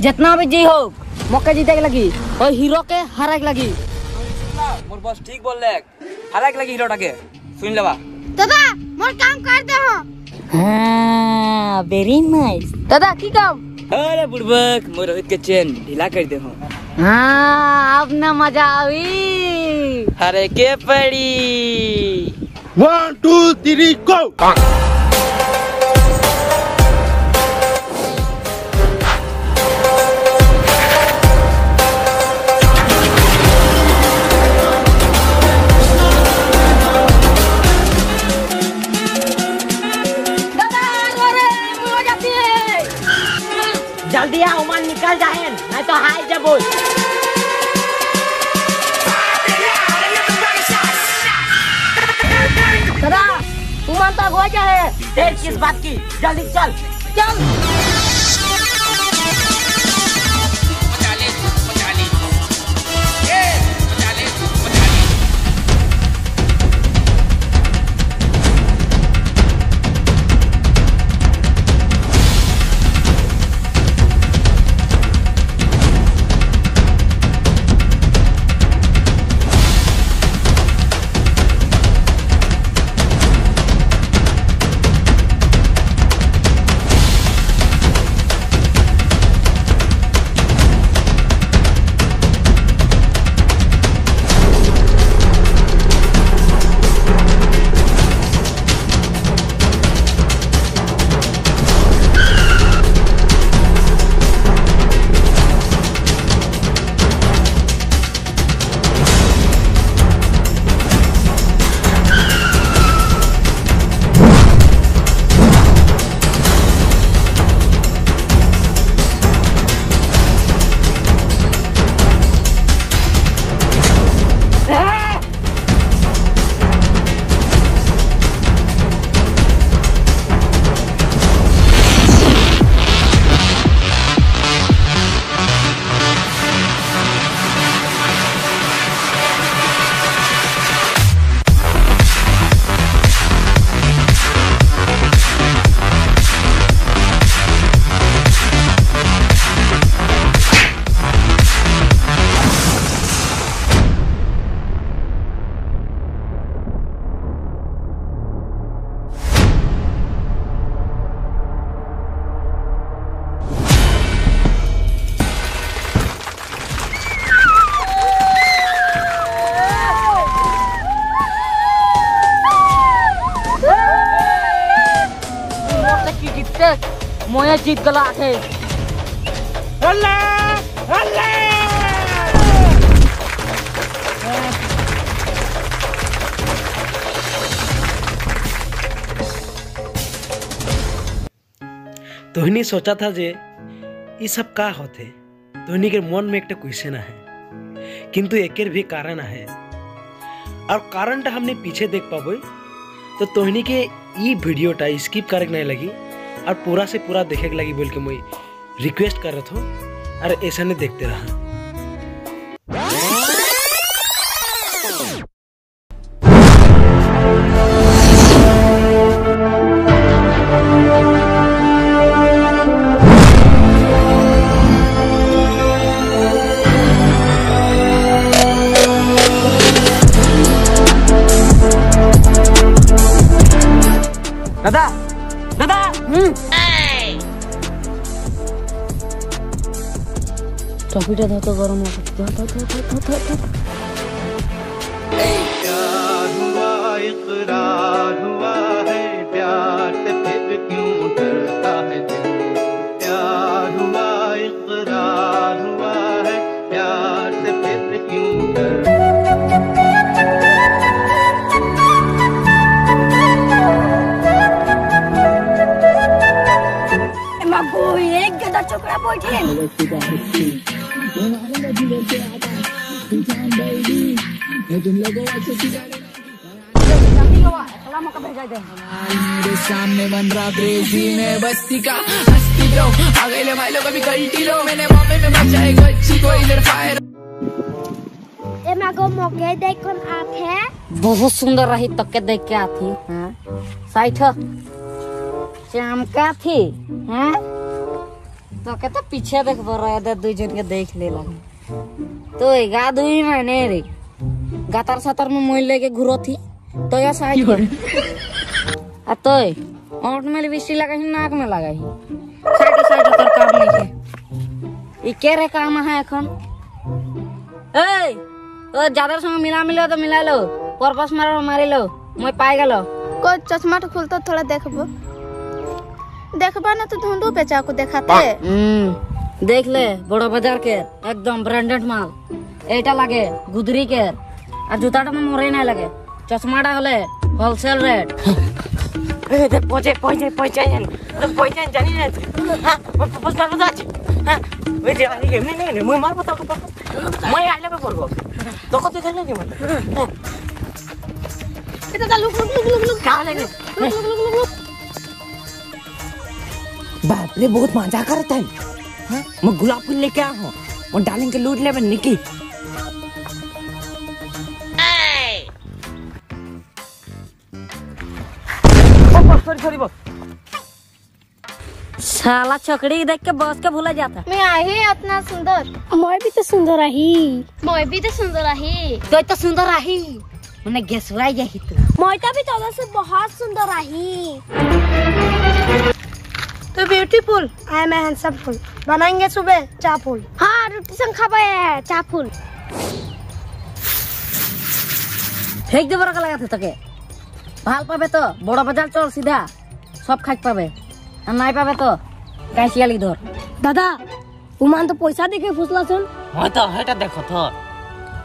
जितना भी जी हो मौके जीते के लगी और हीरो के हारे के लगी। मोर बॉस ठीक बोल ले। हालाक लगी हीरो हीरोटाके सुन लेबा दादा मोर काम कर दे हो। हाँ वेरी नाइस दादा की काम? अरे बुड़बक मोर रोहित के चेन ढीला कर दे हो। हाँ अब ना मज़ा आई अरे के पड़ी। One, two, three, go! जल्दी आओ मन निकल जाए। नहीं तो हाय जब दादा उमर मानता हो जाए। देर किस बात की? जल्दी चल। चल। जीत गला थे तोहनी सोचा था जे ये सब का होते? तोहनी के मन में एक क्वेश्चन है किंतु एक भी कारण है और कारण हमने पीछे देख पाबो तो तोहनी के ई वीडियो टा स्किप करे नहीं लगी। और पूरा से पूरा देखे के लगी बोल के मैं रिक्वेस्ट कर रहा था। और ऐसा नहीं देखते रहा। টপিটা ধত গরম লাগছে ধত ধত ধত ধত Chucra por ti. है है है सामने बन रहा क्रेजी में बस्ती का हस्ती लो आगे ले भाई लोग अभी कल्टी लो मैंने बॉम्बे में बचाए गच्ची को इधर फायर ए मगो मोके देखन आथे बहुत सुंदर रही तक के देख के आती हाँ? साइठ चमका थी हाँ? তোকে তো পিছে দেখবো রে এদের দুইজনকে দেখ নিলাম তুই গা ধুই নাই নে রে গাতার সাতার में মই लेके घुरो थी तो या साइड आ তুই ओंठ में लिपस्टिक लगाही नाक में लगाही साइड साइड তোর কাম নাই কে ই কে রে কাম है এখন এই তো যাদের সঙ্গে মিলা মিলে তো মিলাইলো পরপাস মার মারিলো মই পাই গেল को चश्मा तो खुलता थोड़ा देखबो देखबा ना तो धुंधू बेचा को देखाते। हम्म। देख ले बड़ा बाज़ार के एकदम ब्रांडेड माल। एटा लगे गुदरी के। आ जूताटा में मोरे नहीं लगे। चश्माटा होले होलसेल रेट। ए दे पहुँचे पहुँचे पहुँचे जन। तो जन जानी ना हाँ बस बस बस हाँ। वे जे आनी के नहीं नहीं मैं मार बता को मैं आइला पे बोलबो। तो को तो खेलने नहीं मत ए look look look look look. का लेगे लुक लुक लुक लुक। बाप रे बहुत मज़ा करता है। हाँ? मैं गुलाब फूल लेके आया हूँ। मैं डालेंगे के लूट ले बन निकी। Sorry sorry boss. साला चकड़ी देख के बॉस के भूला जाता। मैं आई इतना सुंदर। मैं भी तो सुंदर रही। मैं भी तो सुंदर रही। तो तो सुंदर रही। मैंने गेसुआ यही तू मोइता भी तो से बहुत सुंदर रही। तो beautiful I am handsome full बनाएंगे सुबह चा फूल हाँ रोटी संग खाबे चा फूल फेंक देवर का लगाते तके ভাল পাবে তো বড় বাজার চল সিধা সব খাইতে পাবে আর নাই পাবে তো কাইশিয়ালি ধর দাদা উমান তো পয়সা দেখে ফুসলা শুন মই তো হেটা দেখো তো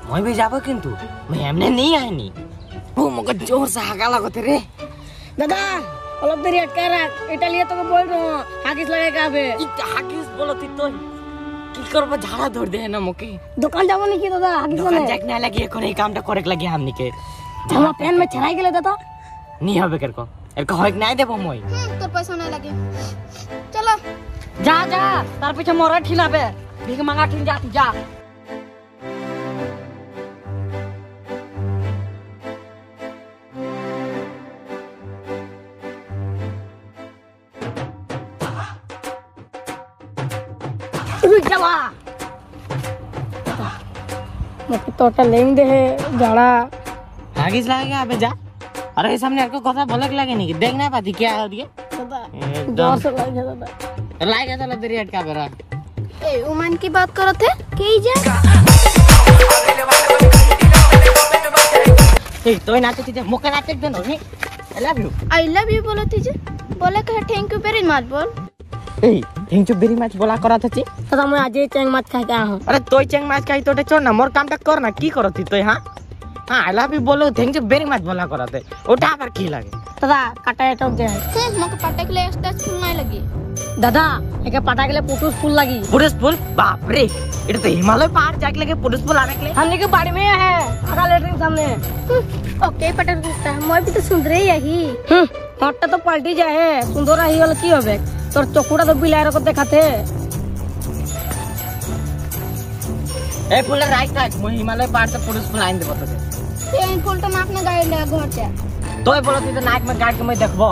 মই भी যাবো কিন্তু मैं এমনি नहीं आएनी ও মগে জোর से হাগা লাগতে রে দাদা অলপ দেরি আটকা রাখ এটা লিয়ে তোকে বল রো হাগিস লাগাই খাবে হাগিস বলতি তো কি করব ঝাড়া ধর দে না মুকে দোকান যাব নাকি দাদা হাগিস দোকান যাক না লাগি এখন এই কামটা করে লাগি আমনিকে। আমার প্যান মে ছড়াই গেলে দাদা। নি হবে কেরকো এরকো হয় নাই দেব মই। তোর পয়সা নাই লাগে। চলো। যা যা তার পিছে মরা ঠিলাবে। ভিক মাঙ্গা ঠিন যা তুই যা। ಉಯ್ಯವಾ ಮತ್ತೆ ತೋಟ ಲೇಂಗದೆ गाड़ा आगे चलाएगा अबे जा? अरे सामने आपको कौन भलक लगे नहीं देख ना पाती क्या हो रही है। ज़ोर से लाएगा दादा। लाएगा तो लबरी अटका बरा ए उमन की बात करत है के जा। ए तोय नाते तीजे मोका नाते दन हो नहीं? I love you I love you बोलत तीजे बोले का थैंक यू वेरी मच बोल। ए थैंक यू वेरी मच बोला करा थी दादा मैं आज चैंग मत खा के हूं अरे तोय चेंग माच काई तोटे छोड़ ना मोर कामटा कर ना की करती तोय हां हां आई लव यू बोलो थैंक यू वेरी मच बोला करते ওটা আবার কি লাগে दादा काटा एटो दे मके पटे के लिए स्टेज फुल नहीं लगी दादा एके पटा के लिए पुटुस फुल लगी পুরুষ ফুল বাপ রে এটা তো হিমালয় পাহাড় যাকে লাগে পুরুষ ফুল আনে के हमने के बाड़ी में है आगा लेटरिन सामने ओके पटे दिखता है मैं भी तो सुंदर ही यही হটটা তো পাল্টি যায় হে সুন্দর আহি হলে কি হবে তোর চকুটা তো বিলাই রকম দেখাতে এই ফুলের রাইট রাখ মই হিমালয় পাহাড় से पुरुष ফুল আইন দেবো তোকে ये फुल तो नाक में गाड़ी लगा घर से তোই বলো তুই তো নাক में गाड़ के मैं देखबो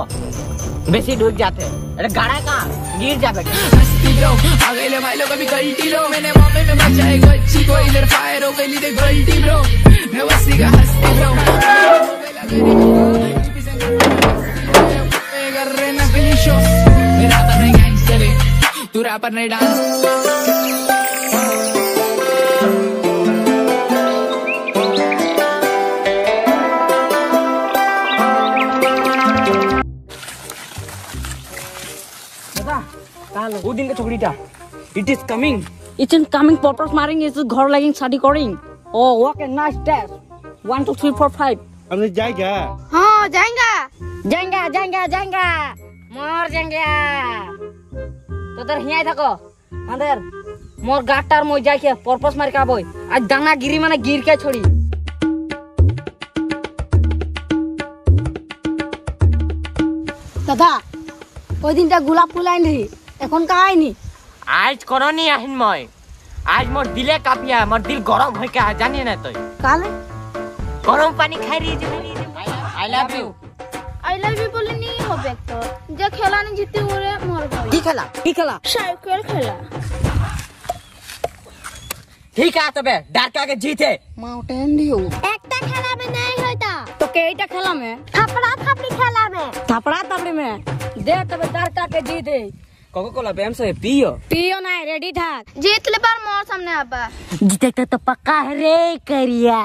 बेसी डूब जाते अरे गाड़ा का गिर जाबे हस्ती ब्रो आ गए ले भाई लोग अभी गलती लो मैंने मम्मी में बचाए गच्ची को इधर फायर हो गई दे गलती ब्रो मैं बस्ती का हस्ती ब्रो कर रहे नकली शो तू रैपर नहीं डांस दिन it is coming it is coming popup मारेंगे इस घर लगेंगे शादी करेंगे। ओ walk and nice taste one two three four five अरे जाएगा। हाँ जाएँगा। जाएँगा जाएँगा जाएँगा। मोर जाएँगा। তোদের হিয়াই থাকো। আমাদের মোর গাটার মই যাই কে পরপস মারি কাবই আজ দানা গিরি মানে গির কে ছড়ি। দাদা ওই দিনটা গোলাপ ফুল আইনি এখন কা আইনি? আজ করনি আহিন মই। আজ মোর দিলে কাপিয়া মোর দিল গরম হই কে জানি না তুই। কালে? গরম পানি খাই রি I love you. Final B বলে নি হবে তো যে খেলা নি জিতে ওরে মরবো কি খেলা কি খেলা সাইকেল খেলা ঠিক আছে তবে ডাক আগে জিতে মাউন্টেন ডিউ একটা খেলা में नहीं होता तो के এইটা খেলা में थपड़ा थपड़ी खेला में थपड़ा थपड़ी में दे तबे दरका के जी दे কোকো কোলা ব্যায়াম সে পিও पियो ना रेडी ठाक जीत ले बार मोर सामने आबा जीते तो पक्का है रे करिया